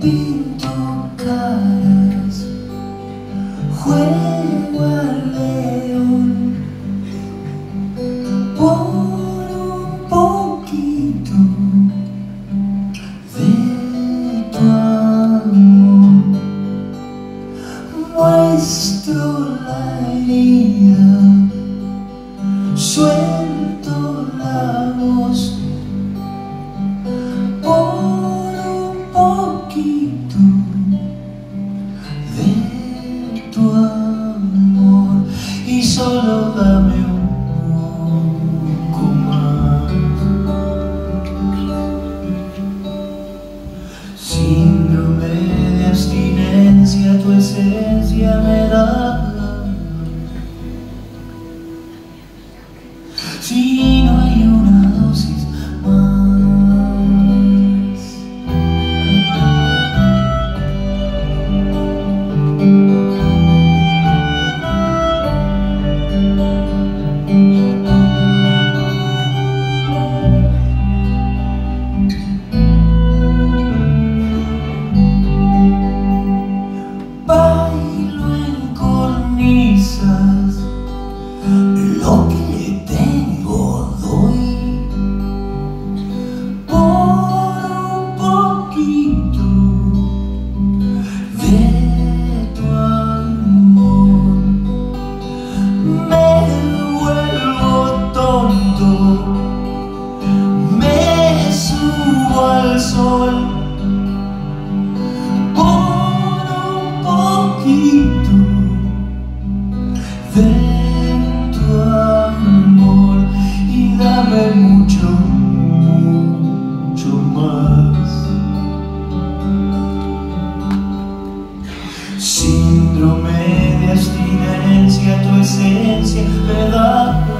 pinto caras, juego al león por un poquito. presencia me da. Si no grito de tu amor y dame mucho, mucho más. Síndrome de abstinencia, tu esencia me da.